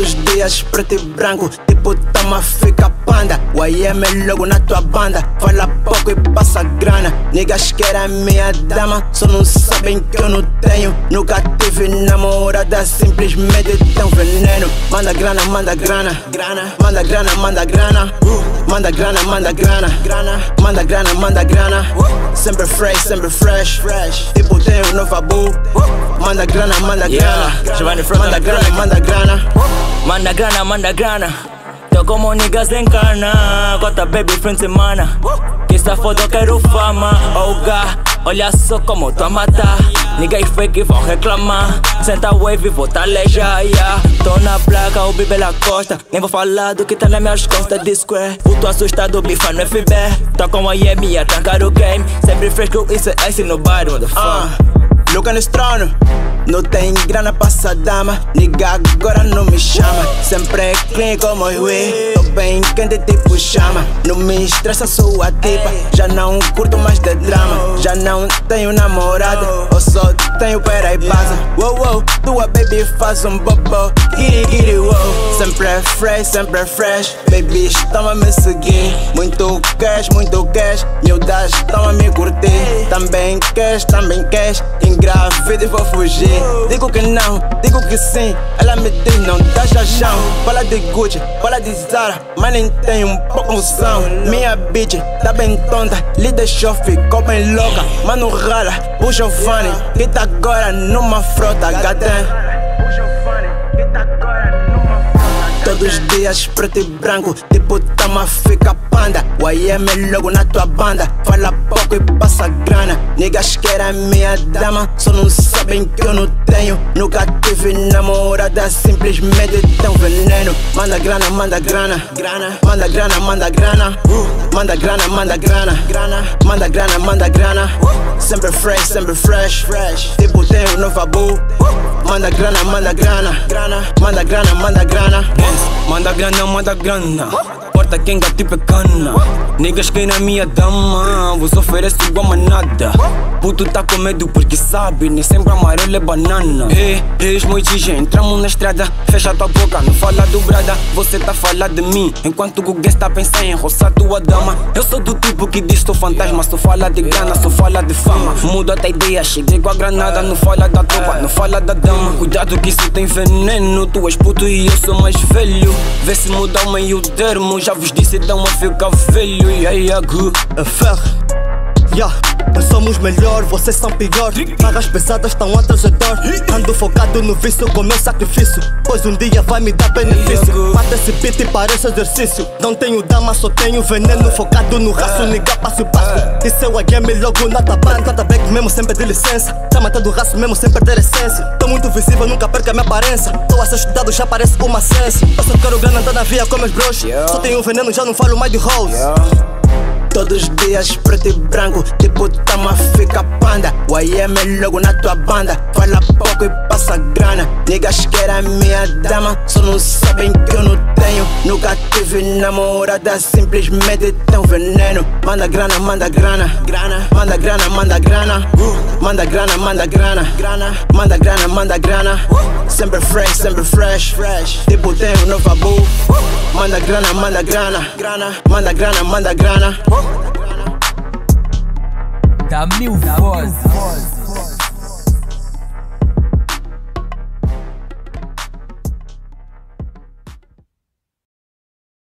Os dias preto e branco, tipo tama fica panda. O IM é logo na tua banda, fala pouco e passa grana. Niggas querem minha dama, só não sabem que eu não tenho. Nunca tive namorada, simplesmente tão veneno. Manda grana, manda grana, grana, manda grana, manda grana. Manda grana, manda grana, grana, manda grana, manda grana. Sempre fresh, sempre fresh, fresh. Tipo tenho nova boo. Manda grana, manda grana. Yeah, Giovanni Frota Manda grana, manda grana. Manda grana, manda grana. Tô como niggas encarna. Cota baby fim de semana. Que eu quero fama. Oh, gá, olha só como tô a matar. Niggas fake vão reclamar. Senta wave, vou tá. Yeah. Tô na placa, o Bibe na costa. Nem vou falar do que tá nas minhas costas. Disque, puto assustado, bifa no FB. Tô com a IM a trancar o game. Sempre fresco, isso é ice no bar, motherfucker. Ah, Luca no trono. Não tem grana pra dama, nigga agora não me chama. Sempre clean como eu Tô bem quente tipo chama. Não me estressa sua tipa. Já não curto mais de drama. Já não tenho namorada, eu só tenho pera e baza. Wow, wow, tua baby faz um bobo. Giri, giri, wow. Sempre é fresh, sempre é fresh. Baby, estão a me seguir. Muito cash, muito cash. Miúdas estão a me curtir. Também queres, também queres. Engravida e vou fugir. Digo que não, digo que sim. Ela me diz não dá chachão. Fala de Gucci, fala de Zara, mas nem tem um pouco noção. Minha bitch tá bem tonta, lhe deixou ficou bem louca. Mano rala, o fone, que tá agora numa frota, gatã. Todos os dias preto e branco, tipo tama fica panda. O IM logo na tua banda, fala pouco e passa grana. Niggas querem minha dama, só não sabem que eu não tenho. Nunca tive namorada, simplesmente tão veneno. Manda grana, manda grana, manda grana, manda grana. Manda grana, manda grana, manda grana, manda grana. Sempre fresh, sempre fresh. Tipo tenho nova boo. Manda grana, manda grana, grana, manda grana, manda grana. Manda grana, manda grana. Quem tipo é cana. Niggas que na minha dama. Vos ofereço igual manada. Puto tá com medo porque sabe, nem sempre amarelo é banana. Hey, hey, moitinha, entramos na estrada. Fecha tua boca, não fala dobrada. Você tá falar de mim, enquanto o Guguês tá a pensar em roçar tua dama. Eu sou do tipo que diz sou fantasma, só fala de grana, só fala de fama. Muda a ideia, cheguei com a granada. Não fala da tropa, não fala da dama. Cuidado que isso tem veneno. Tu és puto e eu sou mais velho. Vê se muda o meio termo. Já vos disse, dão a ficar velho. Yeah, yeah, good. É ferro. Yeah. Nós somos melhor, vocês são pior. Marras pesadas estão a trajetória. Ando focado no vício com meu sacrifício. Pois um dia vai me dar benefício. Bate esse beat e parece exercício. Não tenho dama, só tenho veneno. Focado no raço, liga passo e passo. E seu game logo na tabana. Cata back mesmo sem pedir licença. Tá matando raço mesmo sem perder essência. Tô muito visível, nunca perca minha aparência. Tô a ser estudado, já parece uma ciência. Eu só quero grana, andar na via com meus bros. Só tenho veneno, já não falo mais de hoes. Todos os dias preto e branco, tipo tama fica panda. O IM é logo na tua banda, fala pouco e passa grana. Niggas querem minha dama, só não sabem que eu não tenho. Nunca tive namorada, simplesmente tão veneno. Manda grana, manda grana, grana, manda grana, manda grana. Manda grana, manda grana, grana, manda grana, manda grana. Sempre fresh, sempre fresh, fresh. Tipo tenho nova boo. Manda grana, manda grana, grana, manda grana, manda grana. Da mil vozes.